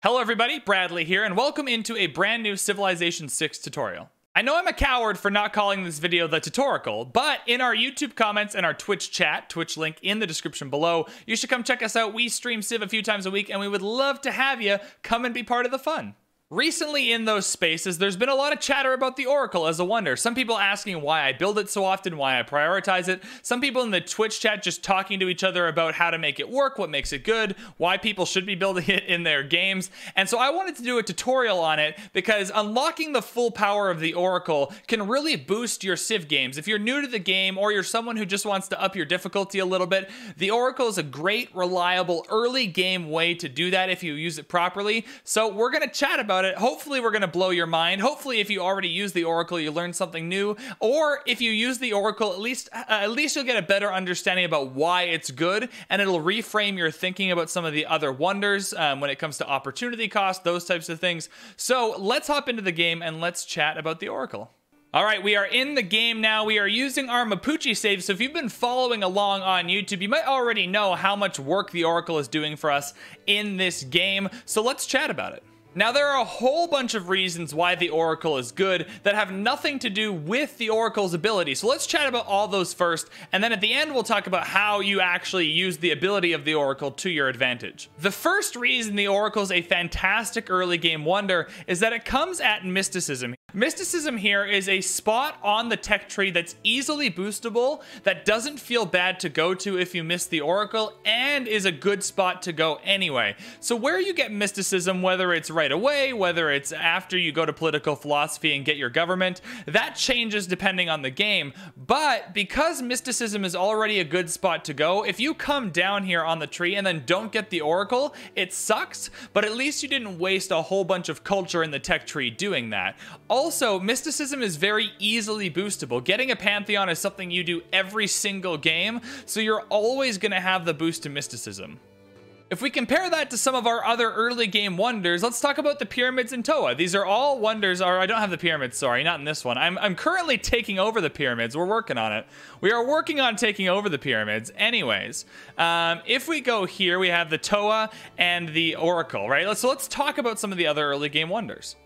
Hello everybody, Bradley here, and welcome into a brand new Civilization 6 tutorial. I know I'm a coward for not calling this video the tutorial, but in our YouTube comments and our Twitch chat, Twitch link in the description below, you should come check us out. We stream Civ a few times a week, and we would love to have you come and be part of the fun. Recently, in those spaces, there's been a lot of chatter about the Oracle as a wonder. Some people asking why I build it so often, why I prioritize it. Some people in the Twitch chat just talking to each other about how to make it work, what makes it good, why people should be building it in their games. And so I wanted to do a tutorial on it because unlocking the full power of the Oracle can really boost your Civ games. If you're new to the game or you're someone who just wants to up your difficulty a little bit, the Oracle is a great, reliable, early game way to do that if you use it properly. So we're going to chat about about it. Hopefully, we're going to blow your mind. Hopefully, if you already use the Oracle, you learned something new. Or if you use the Oracle, at least uh, at least you'll get a better understanding about why it's good, and it'll reframe your thinking about some of the other wonders um, when it comes to opportunity cost, those types of things. So let's hop into the game and let's chat about the Oracle. All right, we are in the game now. We are using our Mapuche save. So if you've been following along on YouTube, you might already know how much work the Oracle is doing for us in this game. So let's chat about it. Now, there are a whole bunch of reasons why the Oracle is good that have nothing to do with the Oracle's ability. So let's chat about all those first, and then at the end, we'll talk about how you actually use the ability of the Oracle to your advantage. The first reason the Oracle is a fantastic early game wonder is that it comes at mysticism. Mysticism here is a spot on the tech tree that's easily boostable, that doesn't feel bad to go to if you miss the Oracle, and is a good spot to go anyway. So where you get mysticism, whether it's right away, whether it's after you go to political philosophy and get your government, that changes depending on the game. But because mysticism is already a good spot to go, if you come down here on the tree and then don't get the Oracle, it sucks, but at least you didn't waste a whole bunch of culture in the tech tree doing that. Mysticism is very easily boostable. Getting a Pantheon is something you do every single game, so you're always going to have the boost to mysticism. If we compare that to some of our other early game wonders, let's talk about the pyramids in Toa. These are all wonders, or I don't have the pyramids, sorry, not in this one. I'm, I'm currently taking over the pyramids. We're working on it. We are working on taking over the pyramids. Anyways, um, if we go here, we have the Toa and the Oracle, right? So let's talk about some of the other early game wonders.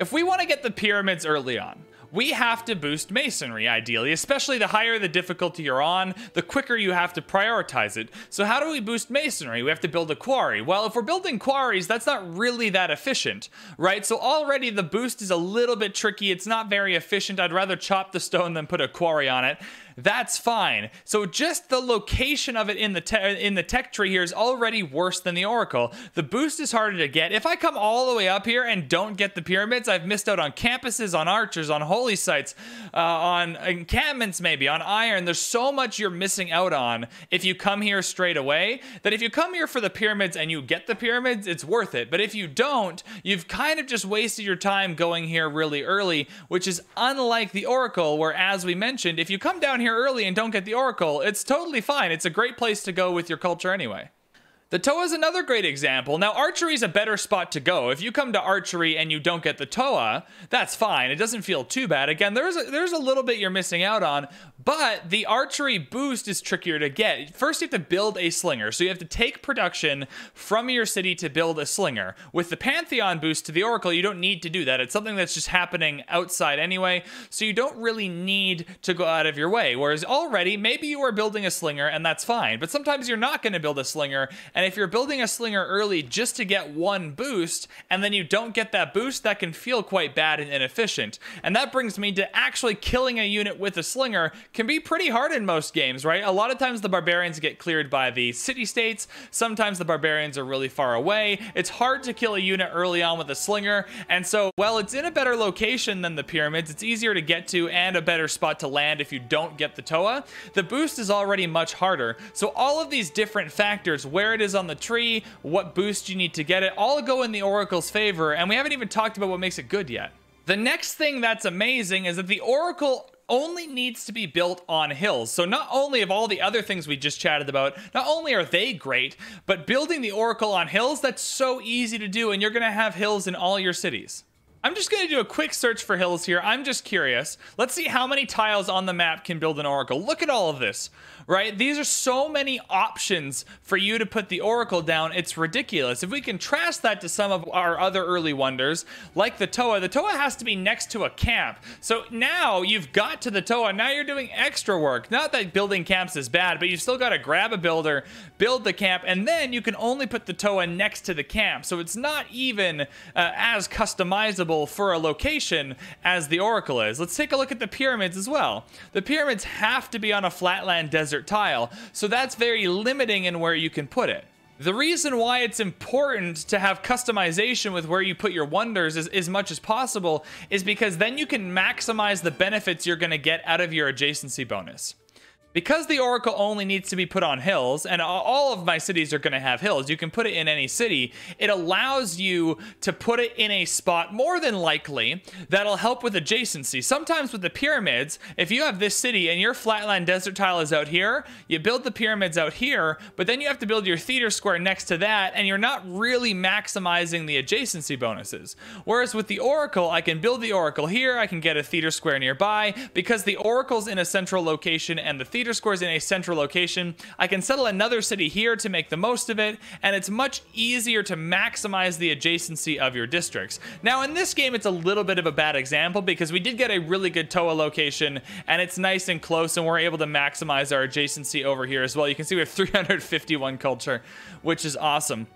If we want to get the pyramids early on, we have to boost masonry ideally, especially the higher the difficulty you're on, the quicker you have to prioritize it. So how do we boost masonry? We have to build a quarry. Well, if we're building quarries, that's not really that efficient, right? So already the boost is a little bit tricky. It's not very efficient. I'd rather chop the stone than put a quarry on it that's fine. So just the location of it in the te- in the tech tree here is already worse than the Oracle. The boost is harder to get. If I come all the way up here and don't get the pyramids, I've missed out on campuses, on archers, on holy sites, uh, on encampments maybe, on iron. There's so much you're missing out on if you come here straight away that if you come here for the pyramids and you get the pyramids, it's worth it. But if you don't, you've kind of just wasted your time going here really early, which is unlike the Oracle, where as we mentioned, if you come down here early and don't get the Oracle, it's totally fine. It's a great place to go with your culture anyway. The Toa is another great example. Now, archery is a better spot to go. If you come to archery and you don't get the Toa, that's fine. It doesn't feel too bad. Again, there's a, there's a little bit you're missing out on, but the archery boost is trickier to get. First, you have to build a slinger. So you have to take production from your city to build a slinger. With the Pantheon boost to the Oracle, you don't need to do that. It's something that's just happening outside anyway, so you don't really need to go out of your way. Whereas already, maybe you are building a slinger and that's fine, but sometimes you're not going to build a slinger and if you're building a slinger early just to get one boost, and then you don't get that boost, that can feel quite bad and inefficient. And that brings me to actually killing a unit with a slinger can be pretty hard in most games, right? A lot of times the barbarians get cleared by the city-states. Sometimes the barbarians are really far away. It's hard to kill a unit early on with a slinger. And so, while it's in a better location than the pyramids, it's easier to get to and a better spot to land if you don't get the Toa. The boost is already much harder. So all of these different factors, where it is is on the tree, what boost you need to get it, all go in the Oracle's favor, and we haven't even talked about what makes it good yet. The next thing that's amazing is that the Oracle only needs to be built on hills. So not only of all the other things we just chatted about, not only are they great, but building the Oracle on hills, that's so easy to do, and you're gonna have hills in all your cities. I'm just to do a quick search for hills here. I'm just curious. Let's see how many tiles on the map can build an oracle. Look at all of this, right? These are so many options for you to put the oracle down. It's ridiculous. If we contrast that to some of our other early wonders, like the Toa, the Toa has to be next to a camp. So now you've got to the Toa. Now you're doing extra work. Not that building camps is bad, but you've still got to grab a builder, build the camp, and then you can only put the Toa next to the camp. So it's not even uh, as customizable for a location as the Oracle is. Let's take a look at the pyramids as well. The pyramids have to be on a flatland desert tile, so that's very limiting in where you can put it. The reason why it's important to have customization with where you put your wonders as, as much as possible is because then you can maximize the benefits you're going to get out of your adjacency bonus. Because the Oracle only needs to be put on hills, and all of my cities are going to have hills, you can put it in any city, it allows you to put it in a spot more than likely that'll help with adjacency. Sometimes with the pyramids, if you have this city and your flatland desert tile is out here, you build the pyramids out here, but then you have to build your theater square next to that, and you're not really maximizing the adjacency bonuses. Whereas with the Oracle, I can build the Oracle here, I can get a theater square nearby, because the Oracle's in a central location and the theater theater square's in a central location. I can settle another city here to make the most of it, and it's much easier to maximize the adjacency of your districts. Now, in this game, it's a little bit of a bad example because we did get a really good Toa location, and it's nice and close, and we're able to maximize our adjacency over here as well. You can see we have 351 culture, which is awesome.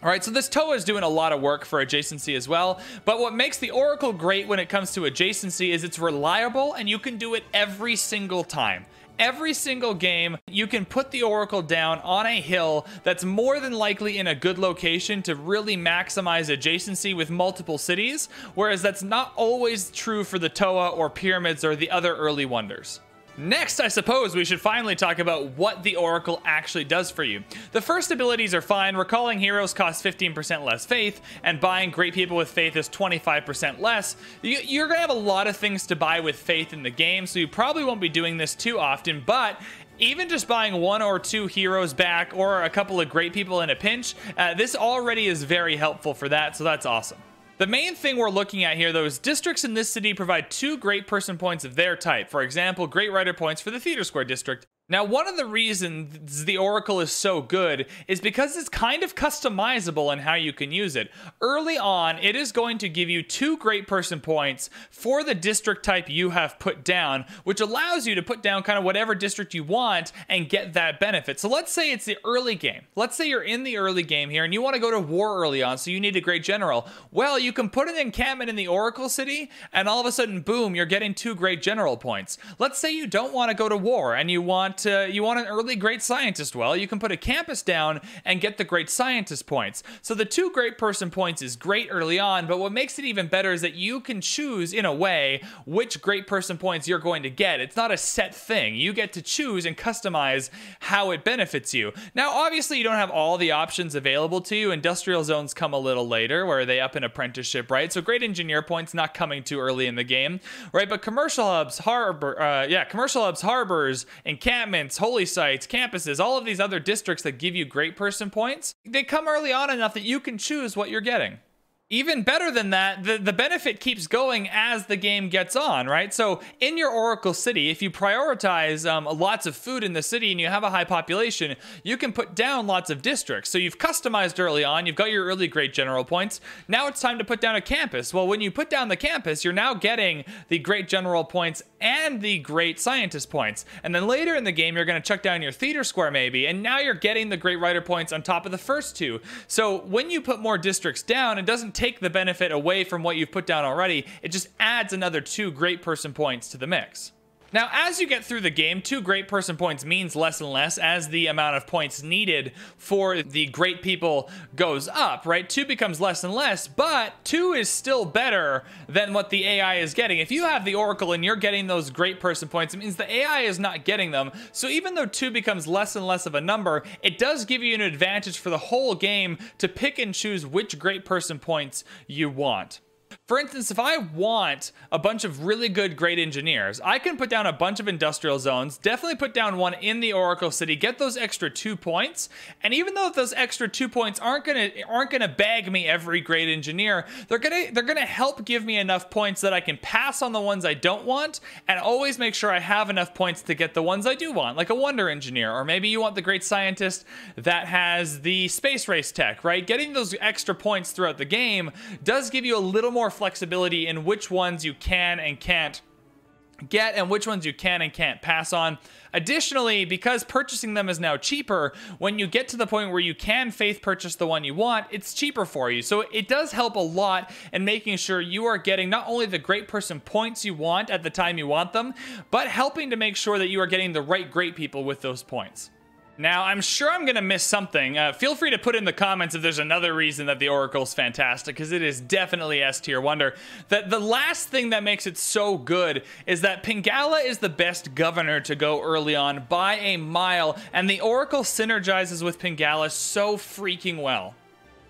All right, so this Toa is doing a lot of work for adjacency as well, but what makes the Oracle great when it comes to adjacency is it's reliable and you can do it every single time every single game, you can put the Oracle down on a hill that's more than likely in a good location to really maximize adjacency with multiple cities, whereas that's not always true for the Toa or Pyramids or the other early wonders. Next, I suppose we should finally talk about what the Oracle actually does for you. The first abilities are fine. Recalling heroes costs 15% less faith, and buying great people with faith is 25% less. You're to have a lot of things to buy with faith in the game, so you probably won't be doing this too often, but even just buying one or two heroes back or a couple of great people in a pinch, uh, this already is very helpful for that, so that's awesome. The main thing we're looking at here, though, is districts in this city provide two great person points of their type. For example, great writer points for the Theater Square district, now, one of the reasons the Oracle is so good is because it's kind of customizable in how you can use it. Early on, it is going to give you two great person points for the district type you have put down, which allows you to put down kind of whatever district you want and get that benefit. So let's say it's the early game. Let's say you're in the early game here and you want to go to war early on, so you need a great general. Well, you can put an encampment in the Oracle City, and all of a sudden, boom, you're getting two great general points. Let's say you don't want to go to war and you want uh, you want an early great scientist. Well, you can put a campus down and get the great scientist points. So the two great person points is great early on, but what makes it even better is that you can choose in a way which great person points you're going to get. It's not a set thing. You get to choose and customize how it benefits you. Now, obviously, you don't have all the options available to you. Industrial zones come a little later where they up an apprenticeship, right? So great engineer points not coming too early in the game, right? But commercial hubs, harbor, uh, yeah, commercial hubs, harbors, encampments, encampments, holy sites, campuses, all of these other districts that give you great person points, they come early on enough that you can choose what you're getting even better than that, the, the benefit keeps going as the game gets on, right? So in your Oracle City, if you prioritize um, lots of food in the city and you have a high population, you can put down lots of districts. So you've customized early on, you've got your early great general points. Now it's time to put down a campus. Well, when you put down the campus, you're now getting the great general points and the great scientist points. And then later in the game, you're going to chuck down your theater square maybe, and now you're getting the great writer points on top of the first two. So when you put more districts down, it doesn't take the benefit away from what you've put down already. It just adds another two great person points to the mix. Now, as you get through the game, two great person points means less and less as the amount of points needed for the great people goes up, right? Two becomes less and less, but two is still better than what the AI is getting. If you have the Oracle and you're getting those great person points, it means the AI is not getting them. So even though two becomes less and less of a number, it does give you an advantage for the whole game to pick and choose which great person points you want. For instance, if I want a bunch of really good, great engineers, I can put down a bunch of industrial zones, definitely put down one in the Oracle City, get those extra two points, and even though those extra two points aren't gonna aren't gonna bag me every great engineer, they're gonna they're gonna help give me enough points that I can pass on the ones I don't want, and always make sure I have enough points to get the ones I do want, like a wonder engineer, or maybe you want the great scientist that has the space race tech, right? Getting those extra points throughout the game does give you a little more flexibility in which ones you can and can't get and which ones you can and can't pass on. Additionally, because purchasing them is now cheaper, when you get to the point where you can faith purchase the one you want, it's cheaper for you. So it does help a lot in making sure you are getting not only the great person points you want at the time you want them, but helping to make sure that you are getting the right great people with those points. Now, I'm sure I'm going to miss something. Uh, feel free to put in the comments if there's another reason that the Oracle's fantastic, because it is definitely S tier wonder. That the last thing that makes it so good is that Pingala is the best governor to go early on by a mile, and the Oracle synergizes with Pingala so freaking well.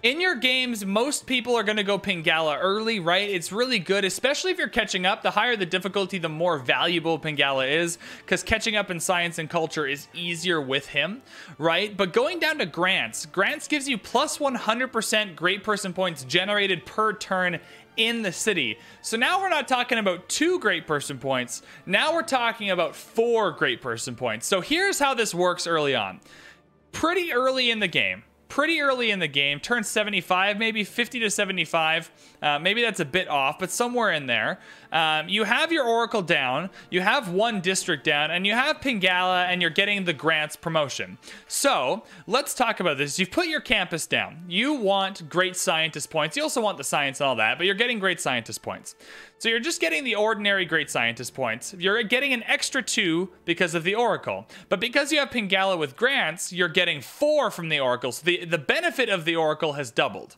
In your games, most people are going to go Pingala early, right? It's really good, especially if you're catching up. The higher the difficulty, the more valuable Pingala is, because catching up in science and culture is easier with him, right? But going down to Grants, Grants gives you plus 100% great person points generated per turn in the city. So now we're not talking about two great person points. Now we're talking about four great person points. So here's how this works early on. Pretty early in the game, pretty early in the game, turn 75, maybe 50 to 75. Uh, maybe that's a bit off, but somewhere in there. Um, you have your Oracle down, you have one district down, and you have Pingala, and you're getting the grants promotion. So let's talk about this. You've put your campus down. You want great scientist points. You also want the science and all that, but you're getting great scientist points. So you're just getting the ordinary great scientist points. You're getting an extra two because of the Oracle. But because you have Pingala with grants, you're getting four from the Oracle. So the, the benefit of the Oracle has doubled.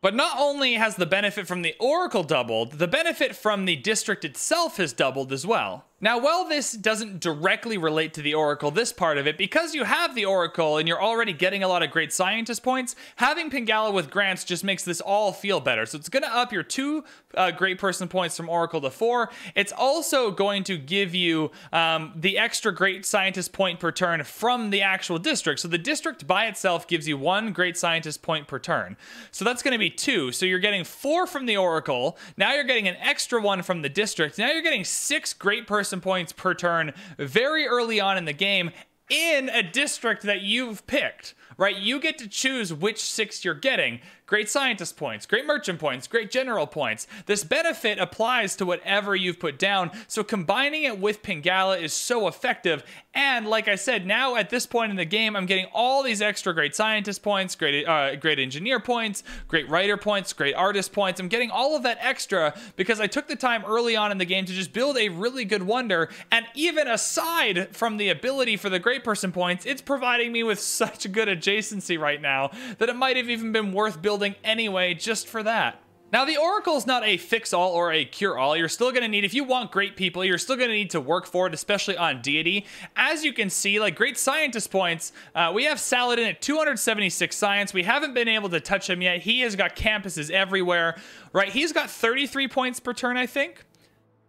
But not only has the benefit from the Oracle doubled, the benefit from the district itself has doubled as well. Now, while this doesn't directly relate to the Oracle, this part of it, because you have the Oracle and you're already getting a lot of great scientist points, having Pingala with grants just makes this all feel better. So it's going to up your two uh, great person points from Oracle to four. It's also going to give you um, the extra great scientist point per turn from the actual district. So the district by itself gives you one great scientist point per turn. So that's going to be two. So you're getting four from the Oracle. Now you're getting an extra one from the district. Now you're getting six great person points per turn very early on in the game in a district that you've picked, right? You get to choose which six you're getting great scientist points, great merchant points, great general points. This benefit applies to whatever you've put down, so combining it with Pingala is so effective. And like I said, now at this point in the game, I'm getting all these extra great scientist points, great, uh, great engineer points, great writer points, great artist points. I'm getting all of that extra because I took the time early on in the game to just build a really good wonder. And even aside from the ability for the great person points, it's providing me with such a good adjacency right now that it might have even been worth building building anyway just for that. Now, the Oracle's not a fix-all or a cure-all. You're still going to need, if you want great people, you're still going to need to work for it, especially on Deity. As you can see, like great scientist points, uh, we have Saladin at 276 science. We haven't been able to touch him yet. He has got campuses everywhere, right? He's got 33 points per turn, I think.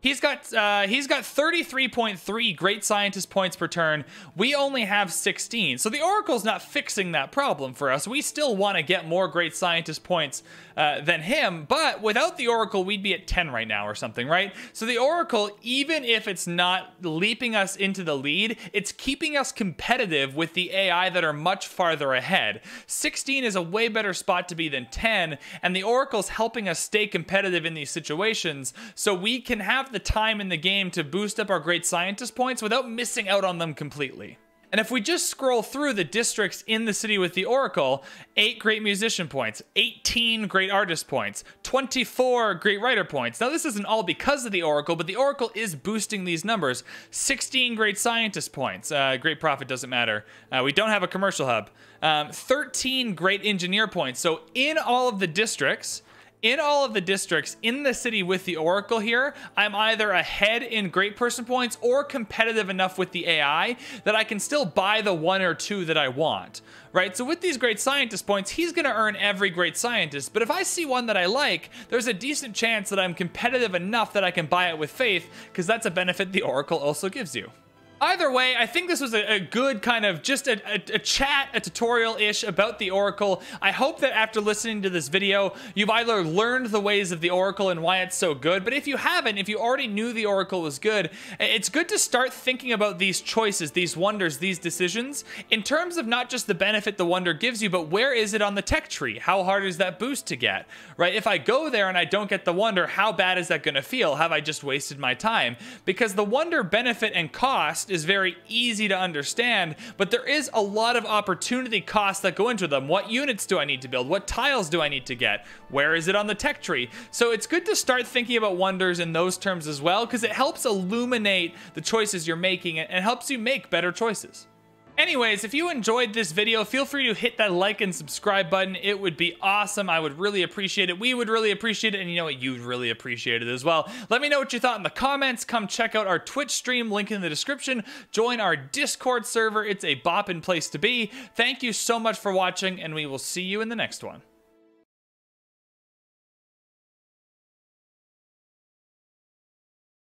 He's got uh, he's got 33.3 great scientist points per turn. We only have 16. So the Oracle's not fixing that problem for us. We still want to get more great scientist points uh, than him, but without the Oracle, we'd be at 10 right now or something, right? So the Oracle, even if it's not leaping us into the lead, it's keeping us competitive with the AI that are much farther ahead. 16 is a way better spot to be than 10, and the Oracle's helping us stay competitive in these situations so we can have the time in the game to boost up our great scientist points without missing out on them completely. And if we just scroll through the districts in the city with the Oracle, 8 great musician points, 18 great artist points, 24 great writer points. Now, this isn't all because of the Oracle, but the Oracle is boosting these numbers. 16 great scientist points. Uh, great prophet doesn't matter. Uh, we don't have a commercial hub. Um, 13 great engineer points. So, in all of the districts, in all of the districts in the city with the Oracle here, I'm either ahead in great person points or competitive enough with the AI that I can still buy the one or two that I want, right? So with these great scientist points, he's gonna earn every great scientist, but if I see one that I like, there's a decent chance that I'm competitive enough that I can buy it with faith, because that's a benefit the Oracle also gives you. Either way, I think this was a, a good kind of just a, a, a chat, a tutorial-ish about the Oracle. I hope that after listening to this video, you've either learned the ways of the Oracle and why it's so good, but if you haven't, if you already knew the Oracle was good, it's good to start thinking about these choices, these wonders, these decisions, in terms of not just the benefit the wonder gives you, but where is it on the tech tree? How hard is that boost to get, right? If I go there and I don't get the wonder, how bad is that gonna feel? Have I just wasted my time? Because the wonder benefit and cost is very easy to understand, but there is a lot of opportunity costs that go into them. What units do I need to build? What tiles do I need to get? Where is it on the tech tree? So it's good to start thinking about wonders in those terms as well, because it helps illuminate the choices you're making and helps you make better choices. Anyways, if you enjoyed this video, feel free to hit that like and subscribe button. It would be awesome. I would really appreciate it. We would really appreciate it. And you know what? You'd really appreciate it as well. Let me know what you thought in the comments. Come check out our Twitch stream, link in the description. Join our Discord server. It's a boppin' place to be. Thank you so much for watching, and we will see you in the next one.